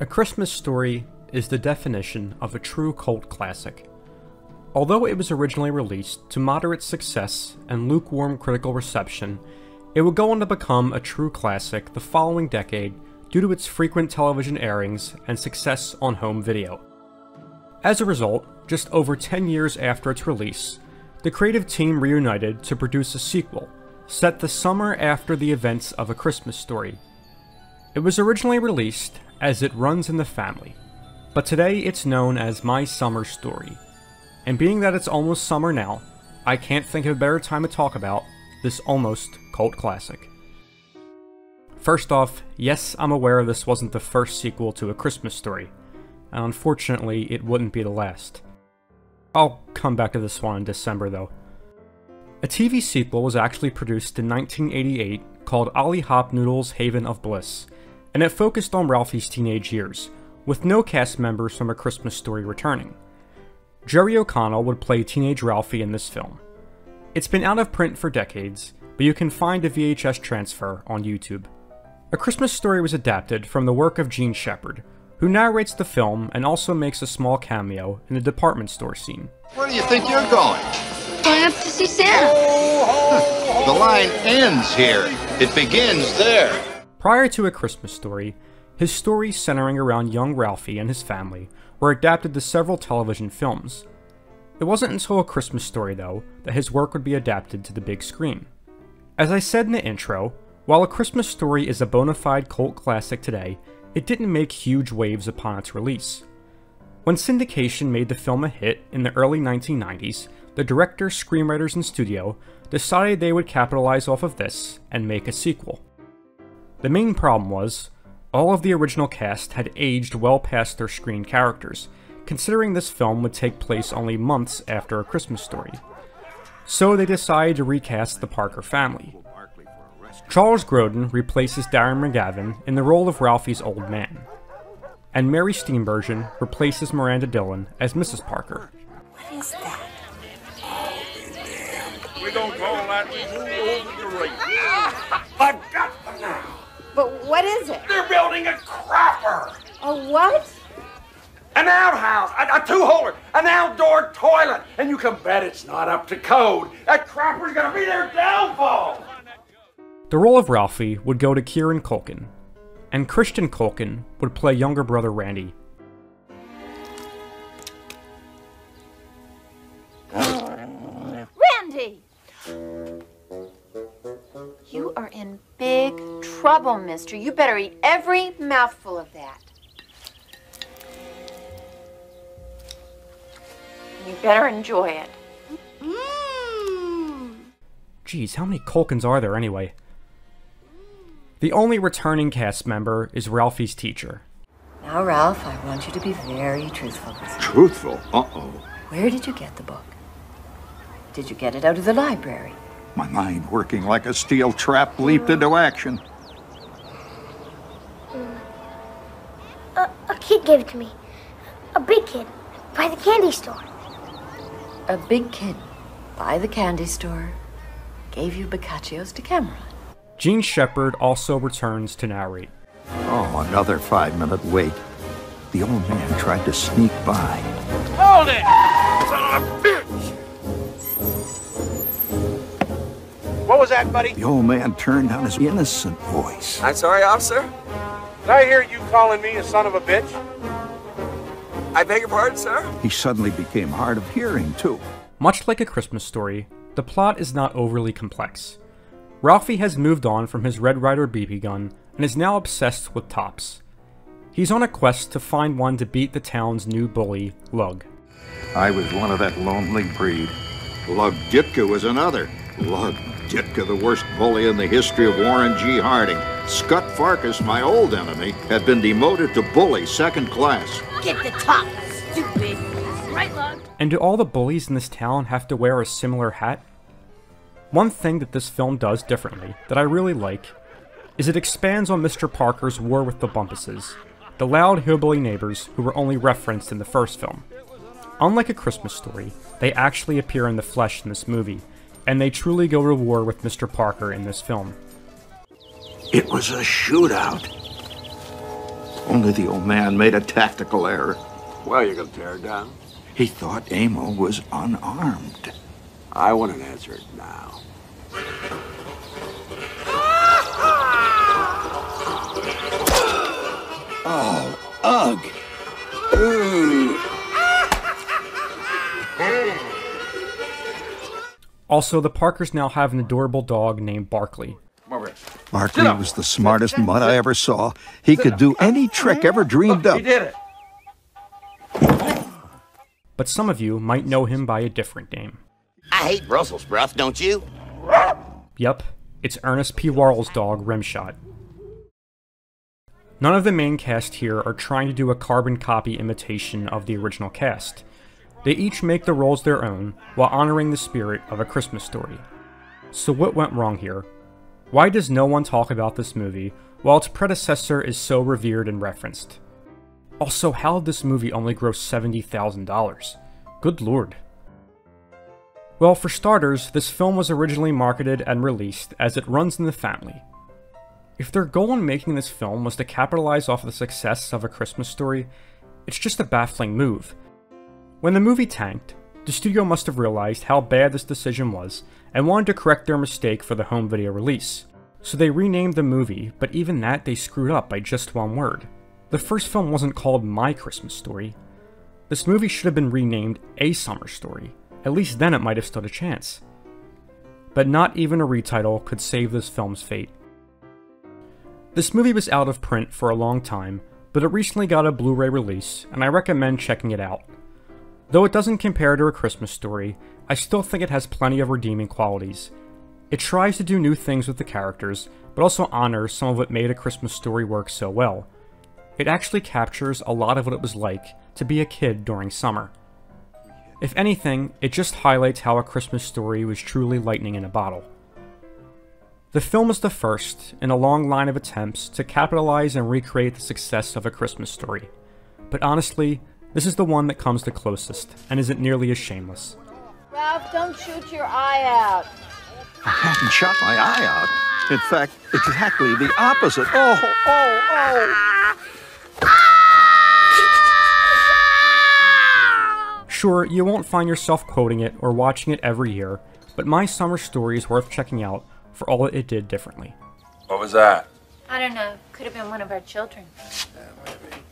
A Christmas Story is the definition of a true cult classic. Although it was originally released to moderate success and lukewarm critical reception, it would go on to become a true classic the following decade due to its frequent television airings and success on home video. As a result, just over 10 years after its release, the creative team reunited to produce a sequel, set the summer after the events of A Christmas Story. It was originally released as It Runs in the Family, but today it's known as My Summer Story. And being that it's almost summer now, I can't think of a better time to talk about this almost cult classic. First off, yes, I'm aware this wasn't the first sequel to A Christmas Story, and unfortunately, it wouldn't be the last. I'll come back to this one in December though. A TV sequel was actually produced in 1988 called Ollie Hopnoodle's Haven of Bliss, and it focused on Ralphie's teenage years, with no cast members from A Christmas Story returning. Jerry O'Connell would play teenage Ralphie in this film. It's been out of print for decades, but you can find a VHS transfer on YouTube. A Christmas Story was adapted from the work of Jean Shepherd, who narrates the film and also makes a small cameo in the department store scene. Where do you think you're going? Going up to see Santa. Oh, the line ends here. It begins there. Prior to A Christmas Story, his stories centering around young Ralphie and his family were adapted to several television films. It wasn't until A Christmas Story, though, that his work would be adapted to the big screen. As I said in the intro, while A Christmas Story is a bona fide cult classic today, it didn't make huge waves upon its release. When syndication made the film a hit in the early 1990s, the director, screenwriters, and studio decided they would capitalize off of this and make a sequel. The main problem was, all of the original cast had aged well past their screen characters, considering this film would take place only months after A Christmas Story. So they decided to recast the Parker family. Charles Grodin replaces Darren McGavin in the role of Ralphie's old man, and Mary Steenburgen replaces Melinda Dillon as Mrs. Parker. What is that? We don't call that over the rate. I've got them now. But what is it? They're building a crapper. A what? An outhouse, a, a two-holer, an outdoor toilet, and you can bet it's not up to code. That crapper's gonna be their downfall. The role of Ralphie would go to Kieran Culkin, and Christian Culkin would play younger brother Randy. Randy! You are in big trouble, mister. You better eat every mouthful of that. You better enjoy it. Mm-hmm. Geez, how many Culkins are there anyway? The only returning cast member is Ralphie's teacher. Now, Ralph, I want you to be very truthful. Truthful? Uh-oh. Where did you get the book? Did you get it out of the library? My mind working like a steel trap leaped into action. A, a kid gave it to me. A big kid. By the candy store. A big kid by the candy store gave you Boccaccio's Decameron. Jean Shepherd also returns to narrate. Oh, another five-minute wait. The old man tried to sneak by. Hold it! Son of a bitch! What was that, buddy? The old man turned on his innocent voice. I'm sorry, officer. Did I hear you calling me a son of a bitch? I beg your pardon, sir? He suddenly became hard of hearing, too. Much like a Christmas story, the plot is not overly complex. Ralphie has moved on from his Red Ryder BB gun and is now obsessed with tops. He's on a quest to find one to beat the town's new bully, Lug. I was one of that lonely breed. Lug Ditka was another. Lug Ditka, the worst bully in the history of Warren G. Harding. Scut Farkus, my old enemy, had been demoted to bully second class. Get the top, stupid. Right, Lug? And do all the bullies in this town have to wear a similar hat? One thing that this film does differently, that I really like, is it expands on Mr. Parker's war with the Bumpuses, the loud hillbilly neighbors who were only referenced in the first film. Unlike A Christmas Story, they actually appear in the flesh in this movie, and they truly go to war with Mr. Parker in this film. It was a shootout. Only the old man made a tactical error. Well, you're gonna tear it down. He thought Amo was unarmed. I want an answer now. Oh, Also, the Parkers now have an adorable dog named Barkley. Come over here. Barkley was the smartest mutt I ever saw. He could do any trick ever dreamed He up. did it. But some of you might know him by a different name. I hate Brussels sprouts, don't you? Yep, it's Ernest P. Worrell's dog, Rimshot. None of the main cast here are trying to do a carbon copy imitation of the original cast. They each make the roles their own while honoring the spirit of A Christmas Story. So, what went wrong here? Why does no one talk about this movie while its predecessor is so revered and referenced? Also, how did this movie only gross $70,000? Good lord. Well, for starters, this film was originally marketed and released as It Runs in the Family. If their goal in making this film was to capitalize off the success of A Christmas Story, it's just a baffling move. When the movie tanked, the studio must have realized how bad this decision was and wanted to correct their mistake for the home video release. So they renamed the movie, but even that they screwed up by just one word. The first film wasn't called My Christmas Story. This movie should have been renamed A Summer Story. At least then it might have stood a chance. But not even a retitle could save this film's fate. This movie was out of print for a long time, but it recently got a Blu ray release, and I recommend checking it out. Though it doesn't compare to A Christmas Story, I still think it has plenty of redeeming qualities. It tries to do new things with the characters, but also honors some of what made A Christmas Story work so well. It actually captures a lot of what it was like to be a kid during summer. If anything, it just highlights how A Christmas Story was truly lightning in a bottle. The film is the first in a long line of attempts to capitalize and recreate the success of A Christmas Story. But honestly, this is the one that comes the closest and isn't nearly as shameless. Ralph, don't shoot your eye out. I haven't shot my eye out. In fact, exactly the opposite. Oh, oh, oh. Sure, you won't find yourself quoting it or watching it every year, but My Summer Story is worth checking out for all it did differently. What was that? I don't know. Could have been one of our children. Yeah, maybe.